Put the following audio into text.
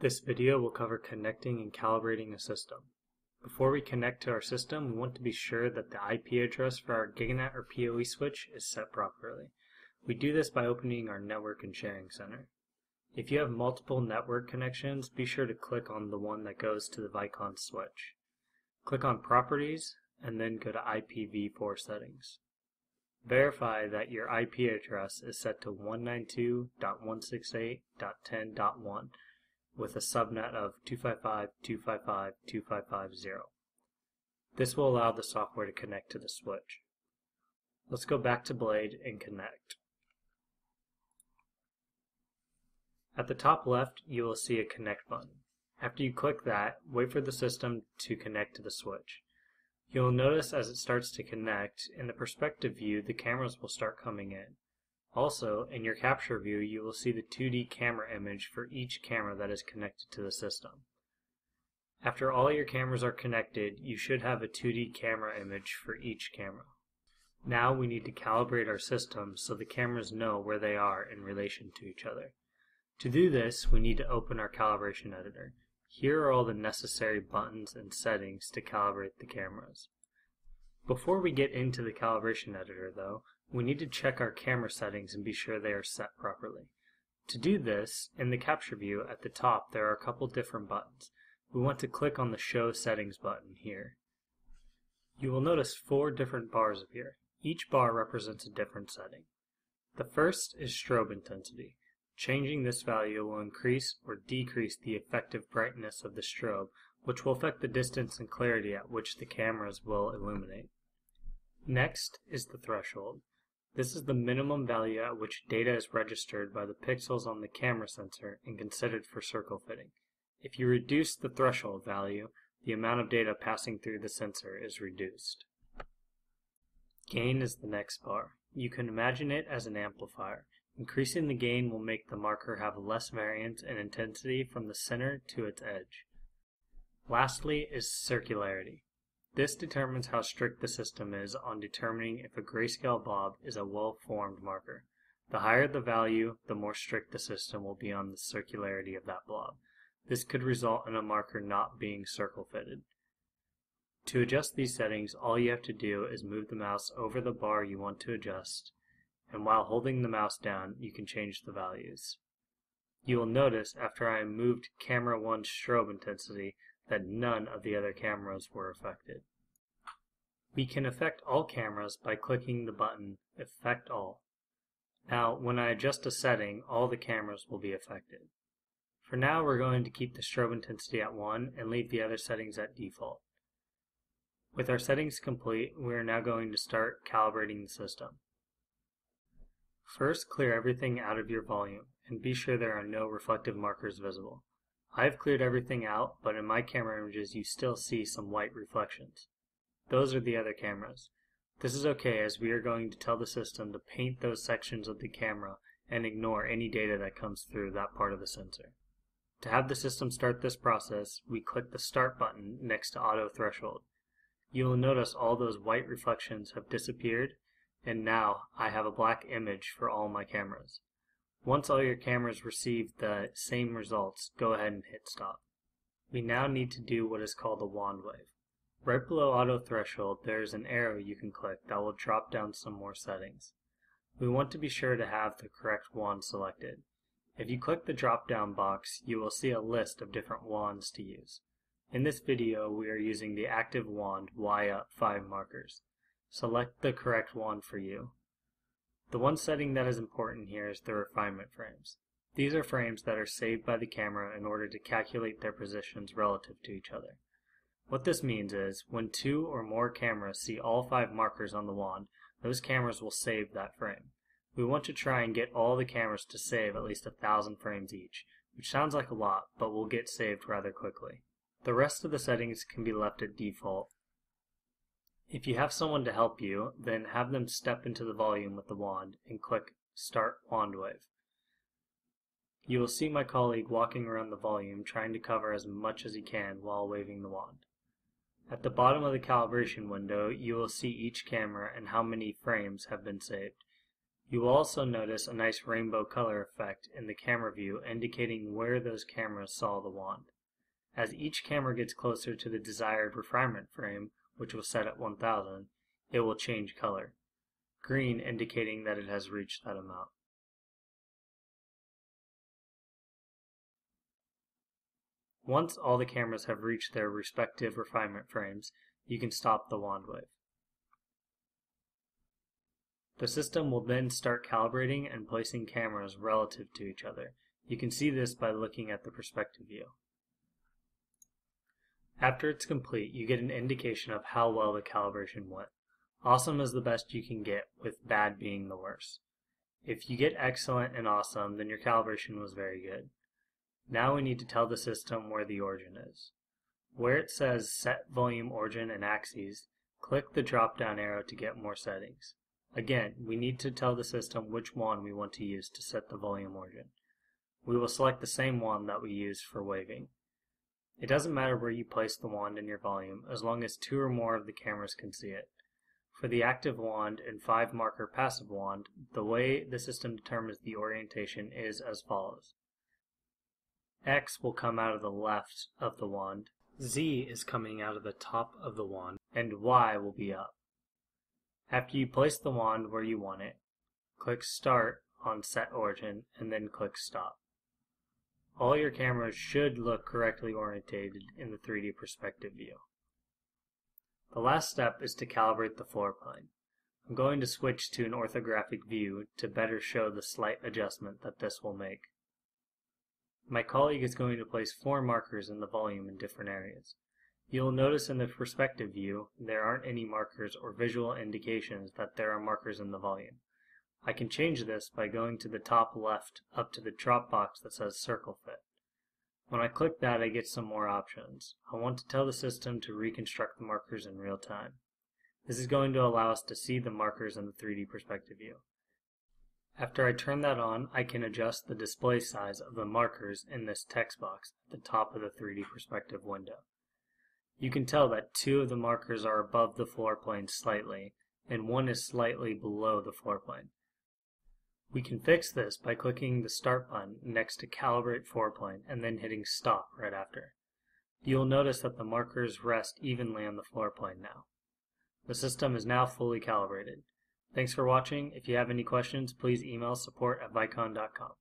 This video will cover connecting and calibrating a system. Before we connect to our system, we want to be sure that the IP address for our GigaNet or PoE switch is set properly. We do this by opening our Network and Sharing Center. If you have multiple network connections, be sure to click on the one that goes to the Vicon switch. Click on Properties, and then go to IPv4 settings. Verify that your IP address is set to 192.168.10.1 with a subnet of 255.255.255.0. This will allow the software to connect to the switch. Let's go back to Blade and connect. At the top left, you will see a connect button. After you click that, wait for the system to connect to the switch. You'll notice as it starts to connect, in the perspective view, the cameras will start coming in. Also, in your capture view, you will see the 2D camera image for each camera that is connected to the system. After all your cameras are connected, you should have a 2D camera image for each camera. Now we need to calibrate our system so the cameras know where they are in relation to each other. To do this, we need to open our calibration editor. Here are all the necessary buttons and settings to calibrate the cameras. Before we get into the calibration editor though, we need to check our camera settings and be sure they are set properly. To do this, in the capture view at the top there are a couple different buttons. We want to click on the Show Settings button here. You will notice four different bars appear. Each bar represents a different setting. The first is strobe intensity. Changing this value will increase or decrease the effective brightness of the strobe, which will affect the distance and clarity at which the cameras will illuminate. Next is the threshold. This is the minimum value at which data is registered by the pixels on the camera sensor and considered for circle fitting. If you reduce the threshold value, the amount of data passing through the sensor is reduced. Gain is the next bar. You can imagine it as an amplifier. Increasing the gain will make the marker have less variance in intensity from the center to its edge. Lastly is circularity. This determines how strict the system is on determining if a grayscale blob is a well-formed marker. The higher the value, the more strict the system will be on the circularity of that blob. This could result in a marker not being circle fitted. To adjust these settings, all you have to do is move the mouse over the bar you want to adjust, and while holding the mouse down, you can change the values. You will notice after I moved camera 1 strobe intensity that none of the other cameras were affected. We can affect all cameras by clicking the button Affect All. Now, when I adjust a setting, all the cameras will be affected. For now, we're going to keep the strobe intensity at 1 and leave the other settings at default. With our settings complete, we are now going to start calibrating the system. First, clear everything out of your volume, and be sure there are no reflective markers visible. I've cleared everything out, but in my camera images you still see some white reflections. Those are the other cameras. This is okay as we are going to tell the system to paint those sections of the camera and ignore any data that comes through that part of the sensor. To have the system start this process, we click the Start button next to Auto Threshold. You will notice all those white reflections have disappeared, and now I have a black image for all my cameras. Once all your cameras receive the same results, go ahead and hit stop. We now need to do what is called a wand wave. Right below auto threshold, there is an arrow you can click that will drop down some more settings. We want to be sure to have the correct wand selected. If you click the drop down box, you will see a list of different wands to use. In this video, we are using the active wand Y up 5 markers. Select the correct wand for you. The one setting that is important here is the refinement frames. These are frames that are saved by the camera in order to calculate their positions relative to each other. What this means is, when two or more cameras see all five markers on the wand, those cameras will save that frame. We want to try and get all the cameras to save at least a thousand frames each, which sounds like a lot, but will get saved rather quickly. The rest of the settings can be left at default, if you have someone to help you, then have them step into the volume with the wand and click Start Wand Wave. You will see my colleague walking around the volume trying to cover as much as he can while waving the wand. At the bottom of the calibration window, you will see each camera and how many frames have been saved. You will also notice a nice rainbow color effect in the camera view indicating where those cameras saw the wand. As each camera gets closer to the desired refinement frame, which was set at 1000, it will change color, green indicating that it has reached that amount. Once all the cameras have reached their respective refinement frames, you can stop the wand wave. The system will then start calibrating and placing cameras relative to each other. You can see this by looking at the perspective view. After it's complete, you get an indication of how well the calibration went. Awesome is the best you can get, with bad being the worst. If you get excellent and awesome, then your calibration was very good. Now we need to tell the system where the origin is. Where it says Set Volume Origin and Axes, click the drop-down arrow to get more settings. Again, we need to tell the system which wand we want to use to set the volume origin. We will select the same wand that we used for waving. It doesn't matter where you place the wand in your volume, as long as two or more of the cameras can see it. For the active wand and 5 marker passive wand, the way the system determines the orientation is as follows. X will come out of the left of the wand, Z is coming out of the top of the wand, and Y will be up. After you place the wand where you want it, click Start on Set Origin and then click Stop. All your cameras should look correctly orientated in the 3D perspective view. The last step is to calibrate the floor plane. I'm going to switch to an orthographic view to better show the slight adjustment that this will make. My colleague is going to place four markers in the volume in different areas. You'll notice in the perspective view, there aren't any markers or visual indications that there are markers in the volume. I can change this by going to the top left up to the drop box that says circle fit. When I click that, I get some more options. I want to tell the system to reconstruct the markers in real time. This is going to allow us to see the markers in the 3D perspective view. After I turn that on, I can adjust the display size of the markers in this text box at the top of the 3D perspective window. You can tell that two of the markers are above the floor plane slightly, and one is slightly below the floor plane. We can fix this by clicking the Start button next to Calibrate Floorplane and then hitting Stop right after. You'll notice that the markers rest evenly on the floor plane now. The system is now fully calibrated. Thanks for watching. If you have any questions, please email support at vicon.com.